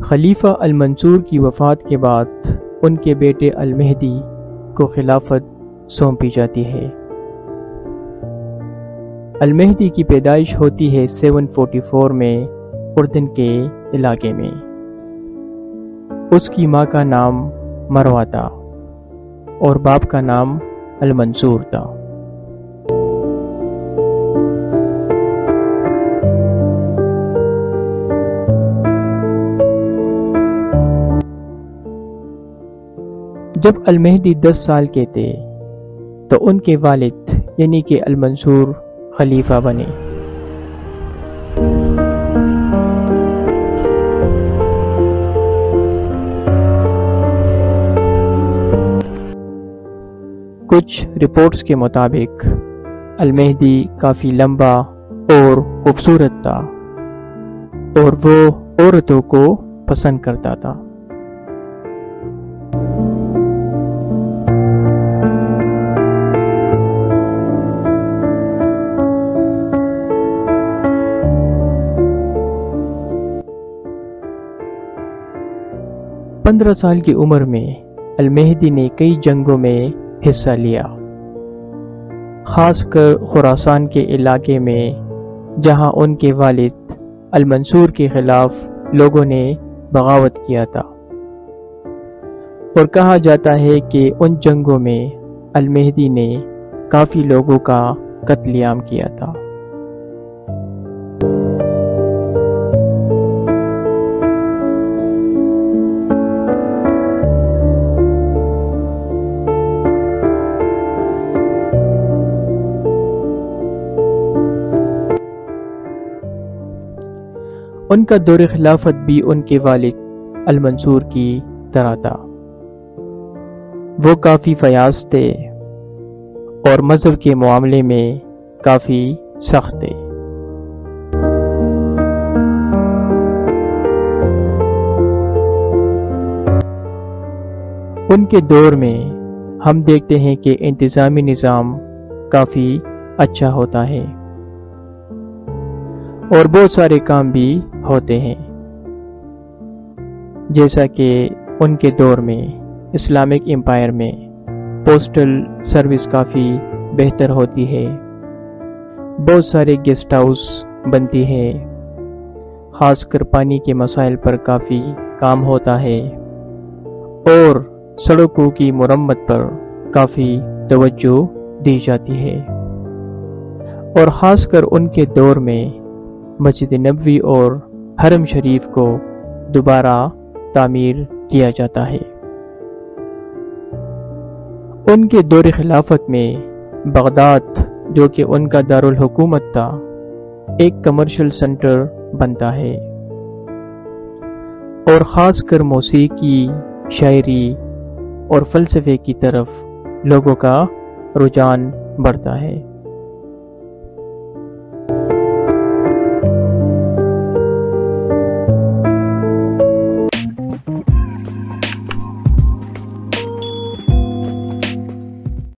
خلیفہ المنصور کی وفات کے بعد ان کے بیٹے المہدی کو خلافت سونپی جاتی ہے۔ المہدی کی پیدائش ہوتی ہے سیون فورٹی فور میں اردن کے علاقے میں۔ اس کی ماں کا نام مروا تھا اور باپ کا نام المنصور تھا۔ جب المہدی دس سال کے تھے، تو ان کے والد یعنی کہ المنصور خلیفہ بنے۔ کچھ رپورٹس کے مطابق، المہدی کافی لمبا اور خوبصورت تھا اور وہ عورتوں کو پسند کرتا تھا۔ پندرہ سال کی عمر میں المہدی نے کئی جنگوں میں حصہ لیا۔ خاص کر خوراسان کے علاقے میں، جہاں ان کے والد المنصور کے خلاف لوگوں نے بغاوت کیا تھا۔ اور کہا جاتا ہے کہ ان جنگوں میں المہدی نے کافی لوگوں کا قتل عام کیا تھا۔ ان کا دور خلافت بھی ان کے والد المنصور کی طرح تھا۔ وہ کافی فیاض تھے اور مذہب کے معاملے میں کافی سخت تھے۔ ان کے دور میں ہم دیکھتے ہیں کہ انتظامی نظام کافی اچھا ہوتا ہے۔ اور بہت سارے کام بھی ہوتے ہیں۔ جیسا کہ ان کے دور میں اسلامک امپائر میں پوسٹل سروس کافی بہتر ہوتی ہے۔ بہت سارے گیسٹ ہاؤس بنتی ہے خاص کر پانی کے مسائل پر کافی کام ہوتا ہے۔ اور سڑکوں کی مرمت پر کافی توجہ دی جاتی ہے۔ اور خاص کر ان کے دور میں مسجد نبوی اور حرم شریف کو دوبارہ تعمیر کیا جاتا ہے۔ ان کے دور خلافت میں بغداد، جو کہ ان کا دارالحکومت تھا، ایک کمرشل سنٹر بنتا ہے۔ اور خاص کر موسیقی، شاعری اور فلسفے کی طرف لوگوں کا رجحان بڑھتا ہے۔